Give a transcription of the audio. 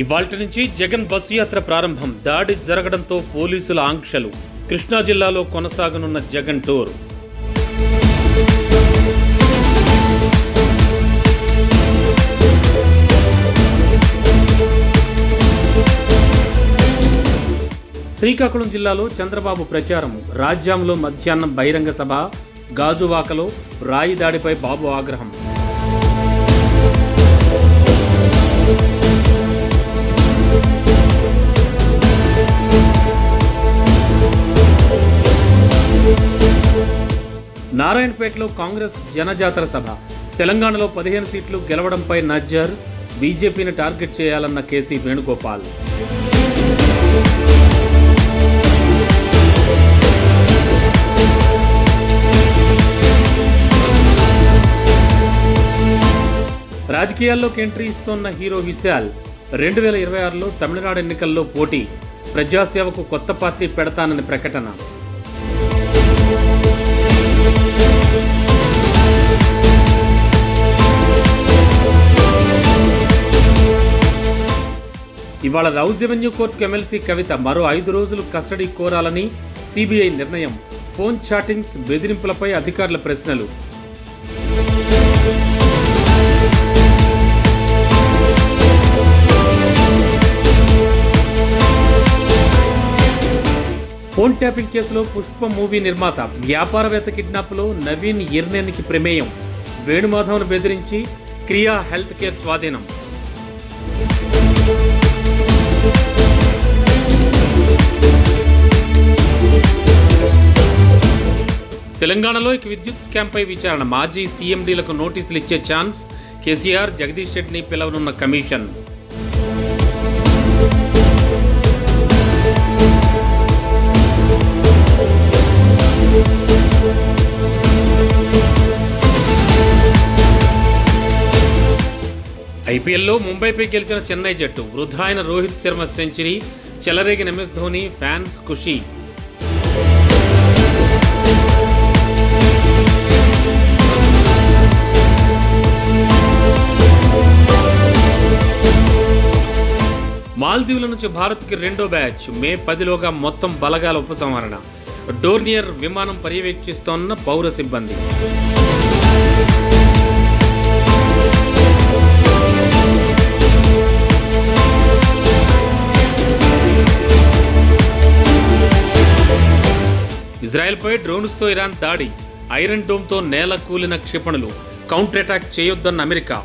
ఇవాల్టి నుంచి జగన్ బస్సు యాత్ర ప్రారంభం. దాడి జరగడంతో పోలీసుల ఆంక్షలు. కృష్ణా జిల్లాలో కొనసాగనున్న జగన్ టూర్. శ్రీకాకుళం జిల్లాలో చంద్రబాబు ప్రచారం. రాజ్యాంలో మధ్యాహ్నం బహిరంగ సభ. గాజువాకలో రాయి దాడిపై బాబు ఆగ్రహం. నారాయణపేటలో కాంగ్రెస్ జనజాతర సభ. తెలంగాణలో పదిహేను సీట్లు గెలవడంపై నజ్జర్ బీజేపీని టార్గెట్ చేయాలన్న కేసీ వేణుగోపాల్. రాజకీయాల్లోకి ఎంట్రీ ఇస్తోన్న హీరో విశాల్ రెండు వేల ఇరవై ఆరులో తమిళనాడు ఎన్నికల్లో పోటీ. ప్రజాసేవకు కొత్త పార్టీ పెడతానని ప్రకటన. ఇవాళ రౌజ్ రెవెన్యూ కోర్టుకు ఎమ్మెల్సీ కవిత మరో ఐదు రోజులు కస్టడీ కోరాలని సిబిఐ నిర్ణయం. ఫోన్ చాటింగ్స్ బెదిరింపులపై అధికారుల ప్రశ్నలు. ఫోన్ ట్యాపింగ్ కేసులో పుష్ప మూవీ నిర్మాత వ్యాపారవేత్త కిడ్నాప్లో నవీన్ ఇర్నేనికి ప్రమేయం. వేణుమాధవ్ను బెదిరించి క్రియా హెల్త్ కేర్ స్వాధీనం. తెలంగాణలో ఇక విద్యుత్ స్కామ్పై విచారణ. మాజీ సీఎండీలకు నోటీసులు ఇచ్చే ఛాన్స్. కేసీఆర్ జగదీష్ రెడ్డిని పిలవనున్న కమిషన్. ఐపీఎల్లో ముంబైపై గెలిచిన చెన్నై జట్టు. వృధా అయిన రోహిత్ శర్మ సెంచరీ చెలరేగిన ఎంఎస్ ధోని ఫ్యాన్స్ ఖుషి. మాల్దీవుల నుంచి భారత్కి రెండో బ్యాచ్. మే పదిలోగా మొత్తం బలగాల ఉపసంహరణ. డోర్నియర్ విమానం పర్యవేక్షిస్తోన్న పౌర సిబ్బంది. ఇజ్రాయెల్పై డ్రోన్స్తో ఇరాన్ దాడి. ఐరన్ డోమ్తో నేల కూలిన క్షిపణులు. కౌంటర్ అటాక్ చేయొద్దన్న అమెరికా.